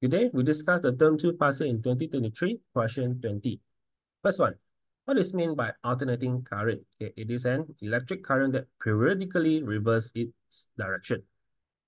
Today, we discuss the term 2 passing in 2023, question 20. First one, what is meant by alternating current? Okay, it is an electric current that periodically reverses its direction.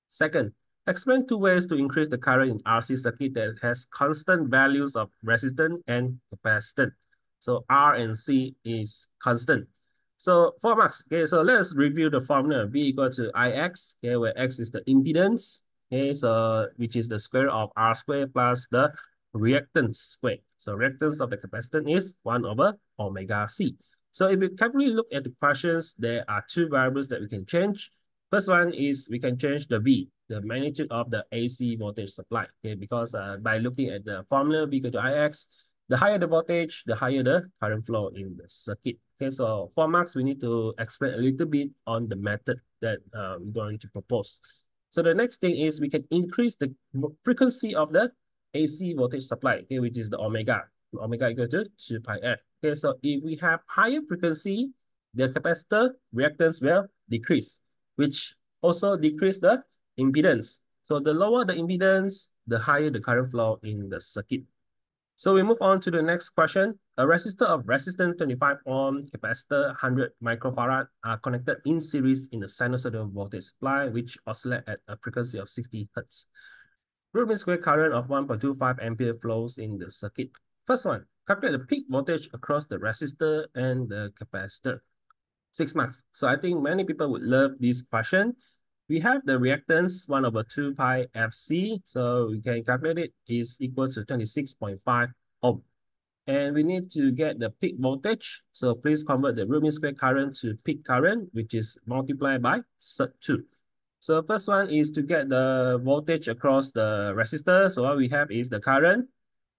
Second, explain two ways to increase the current in RC circuit that has constant values of resistance and capacitance. So R and C is constant. So four marks. Okay, so let's review the formula. V equal to Ix, okay, where X is the impedance, Okay, so which is the square of R square plus the reactance square. So reactance of the capacitance is 1 over omega C. So if we carefully look at the questions, there are two variables that we can change. First one is we can change the V, the magnitude of the AC voltage supply. Okay, because uh, by looking at the formula V equal to Ix, the higher the voltage, the higher the current flow in the circuit. Okay, so for marks, we need to explain a little bit on the method that uh, we're going to propose. So the next thing is we can increase the frequency of the AC voltage supply, okay, which is the omega. Omega equal to 2 pi f. Okay, so if we have higher frequency, the capacitor reactance will decrease, which also decrease the impedance. So the lower the impedance, the higher the current flow in the circuit. So we move on to the next question. A resistor of resistance 25 ohm, capacitor 100 microfarad are connected in series in a sinusoidal voltage supply, which oscillate at a frequency of 60 hertz. Root mean square current of 1.25 ampere flows in the circuit. First one, calculate the peak voltage across the resistor and the capacitor. Six marks. So I think many people would love this question we have the reactance 1 over 2 pi FC. So we can calculate it is equal to 26.5 ohm. And we need to get the peak voltage. So please convert the root mean square current to peak current, which is multiplied by SUT2. So first one is to get the voltage across the resistor. So what we have is the current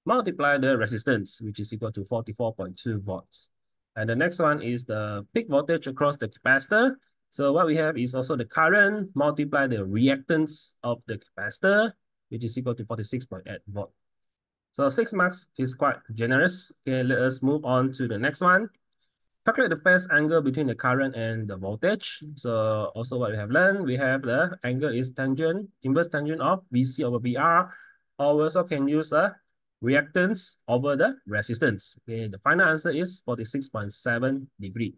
multiply the resistance, which is equal to 44.2 volts. And the next one is the peak voltage across the capacitor. So what we have is also the current multiply the reactance of the capacitor, which is equal to 46.8 volt. So six marks is quite generous. Okay, let us move on to the next one. Calculate the phase angle between the current and the voltage. So also what we have learned, we have the angle is tangent, inverse tangent of VC over VR, or we also can use a reactance over the resistance. Okay, the final answer is 46.7 degree.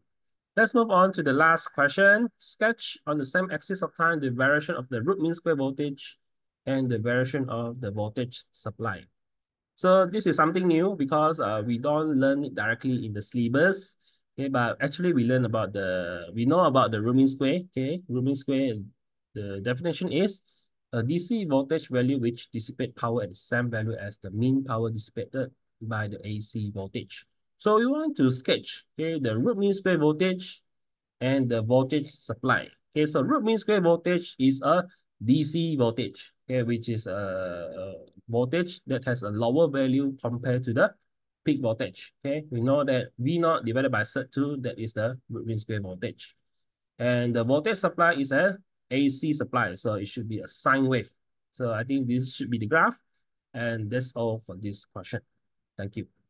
Let's move on to the last question. Sketch on the same axis of time the variation of the root mean square voltage and the variation of the voltage supply. So this is something new because uh, we don't learn it directly in the syllabus. Okay, but actually we learn about the, we know about the mean square. Okay, mean square, the definition is a DC voltage value which dissipate power at the same value as the mean power dissipated by the AC voltage. So we want to sketch okay, the root mean square voltage and the voltage supply. Okay, so root mean square voltage is a DC voltage, okay, which is a, a voltage that has a lower value compared to the peak voltage. Okay, we know that V naught divided by SUT2, that is the mean square voltage. And the voltage supply is a AC supply, so it should be a sine wave. So I think this should be the graph. And that's all for this question. Thank you.